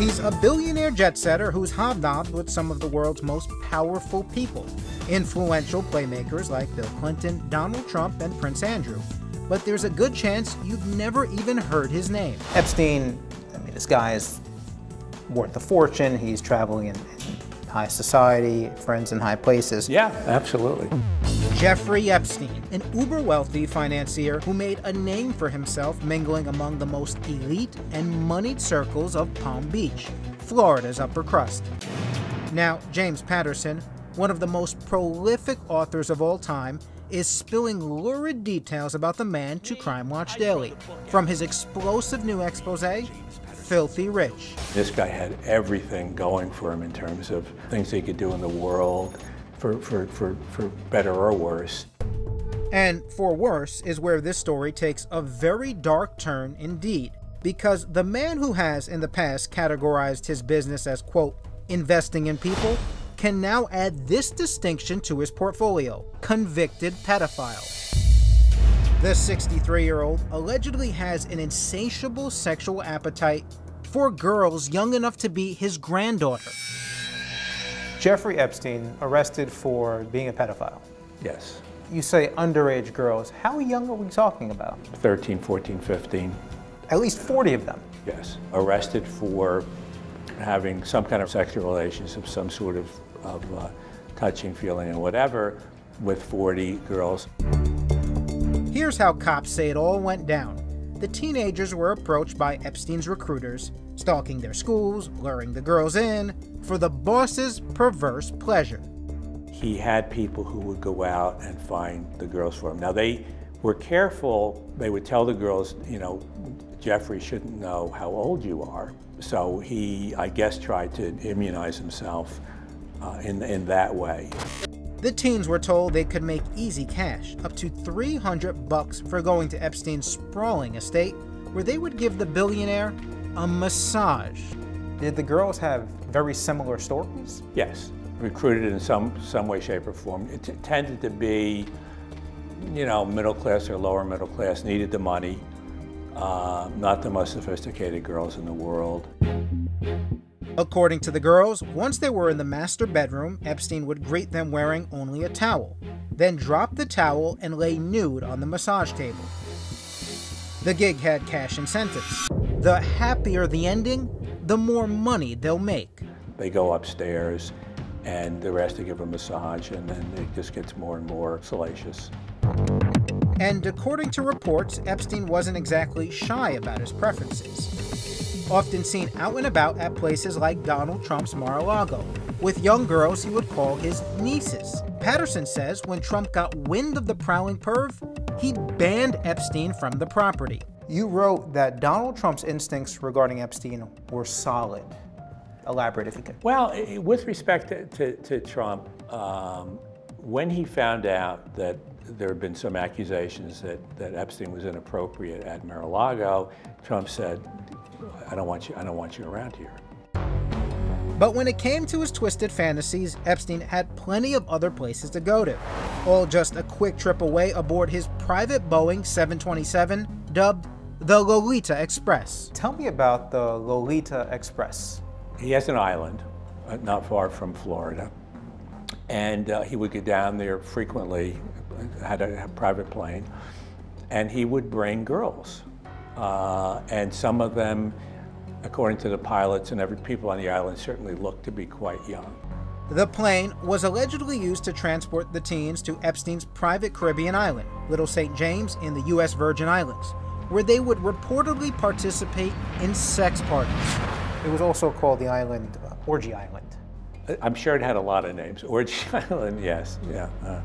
He's a billionaire jet setter who's hobnobbed with some of the world's most powerful people, influential playmakers like Bill Clinton, Donald Trump, and Prince Andrew. But there's a good chance you've never even heard his name. Epstein, I mean, this guy is worth a fortune. He's traveling in, in high society, friends in high places. Yeah, absolutely. Jeffrey Epstein, an uber wealthy financier who made a name for himself mingling among the most elite and moneyed circles of Palm Beach, Florida's upper crust. Now, James Patterson, one of the most prolific authors of all time, is spilling lurid details about the man to Crime Watch Daily, from his explosive new expose, Filthy Rich. This guy had everything going for him in terms of things he could do in the world, for, for, for, for better or worse. And for worse is where this story takes a very dark turn indeed, because the man who has in the past categorized his business as, quote, investing in people, can now add this distinction to his portfolio convicted pedophile. The 63 year old allegedly has an insatiable sexual appetite for girls young enough to be his granddaughter. Jeffrey Epstein arrested for being a pedophile. Yes. You say underage girls. How young are we talking about? 13, 14, 15. At least 40 of them. Yes. Arrested for having some kind of sexual relations of some sort of, of uh, touching, feeling, and whatever with 40 girls. Here's how cops say it all went down. The teenagers were approached by Epstein's recruiters, stalking their schools, luring the girls in, for the boss's perverse pleasure. He had people who would go out and find the girls for him. Now, they were careful. They would tell the girls, you know, Jeffrey shouldn't know how old you are. So he, I guess, tried to immunize himself uh, in, in that way. The teens were told they could make easy cash, up to 300 bucks for going to Epstein's sprawling estate, where they would give the billionaire a massage. Did the girls have very similar stories? Yes, recruited in some, some way, shape, or form. It tended to be, you know, middle class or lower middle class, needed the money, uh, not the most sophisticated girls in the world. According to the girls, once they were in the master bedroom, Epstein would greet them wearing only a towel, then drop the towel and lay nude on the massage table. The gig had cash incentives. The happier the ending, the more money they'll make. They go upstairs and the rest to give a massage, and then it just gets more and more salacious. And according to reports, Epstein wasn't exactly shy about his preferences often seen out and about at places like Donald Trump's Mar-a-Lago, with young girls he would call his nieces. Patterson says when Trump got wind of the prowling perv, he banned Epstein from the property. You wrote that Donald Trump's instincts regarding Epstein were solid. Elaborate if you could. Well, with respect to, to, to Trump, um, when he found out that there had been some accusations that, that Epstein was inappropriate at Mar-a-Lago, Trump said, I don't want you, I don't want you around here. But when it came to his twisted fantasies, Epstein had plenty of other places to go to, all just a quick trip away aboard his private Boeing 727, dubbed the Lolita Express. Tell me about the Lolita Express. He has an island uh, not far from Florida, and uh, he would get down there frequently, had a, a private plane, and he would bring girls. Uh, and some of them according to the pilots and every people on the island, certainly looked to be quite young. The plane was allegedly used to transport the teens to Epstein's private Caribbean island, Little St. James in the U.S. Virgin Islands, where they would reportedly participate in sex parties. It was also called the island uh, Orgy Island. I'm sure it had a lot of names. Orgy Island, yes, yeah. Uh.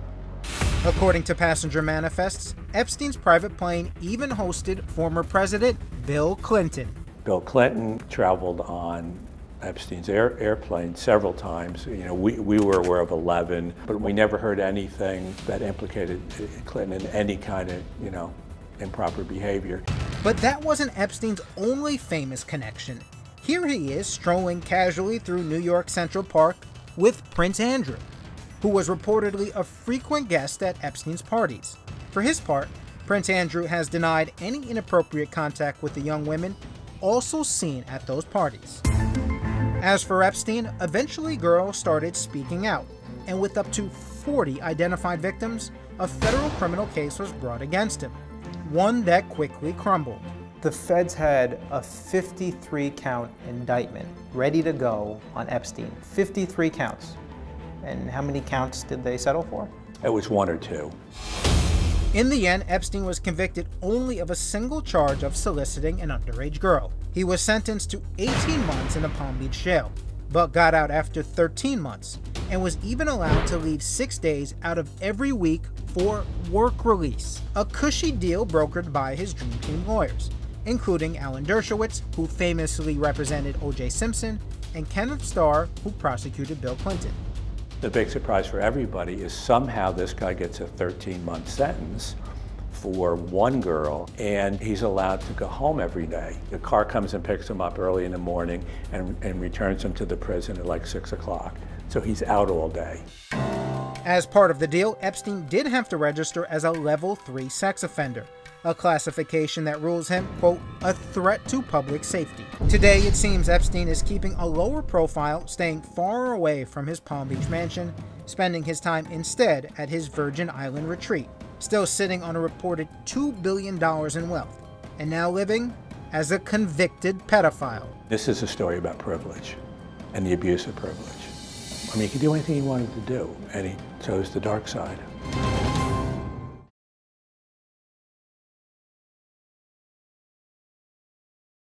According to passenger manifests, Epstein's private plane even hosted former President Bill Clinton. Bill Clinton traveled on Epstein's air, airplane several times. You know, we, we were aware of 11, but we never heard anything that implicated uh, Clinton in any kind of, you know, improper behavior. But that wasn't Epstein's only famous connection. Here he is strolling casually through New York Central Park with Prince Andrew, who was reportedly a frequent guest at Epstein's parties. For his part, Prince Andrew has denied any inappropriate contact with the young women also seen at those parties. As for Epstein, eventually girls started speaking out, and with up to 40 identified victims, a federal criminal case was brought against him, one that quickly crumbled. The feds had a 53 count indictment ready to go on Epstein. 53 counts. And how many counts did they settle for? It was one or two. In the end, Epstein was convicted only of a single charge of soliciting an underage girl. He was sentenced to 18 months in a Palm Beach jail, but got out after 13 months and was even allowed to leave six days out of every week for work release, a cushy deal brokered by his dream team lawyers, including Alan Dershowitz, who famously represented O.J. Simpson, and Kenneth Starr, who prosecuted Bill Clinton. The big surprise for everybody is somehow this guy gets a 13-month sentence for one girl, and he's allowed to go home every day. The car comes and picks him up early in the morning and, and returns him to the prison at like 6 o'clock. So he's out all day. As part of the deal, Epstein did have to register as a level 3 sex offender, a classification that rules him, quote, a threat to public safety. Today, it seems Epstein is keeping a lower profile, staying far away from his Palm Beach mansion, spending his time instead at his Virgin Island retreat, still sitting on a reported $2 billion in wealth, and now living as a convicted pedophile. This is a story about privilege and the abuse of privilege. I mean, he could do anything he wanted to do, and he chose the dark side.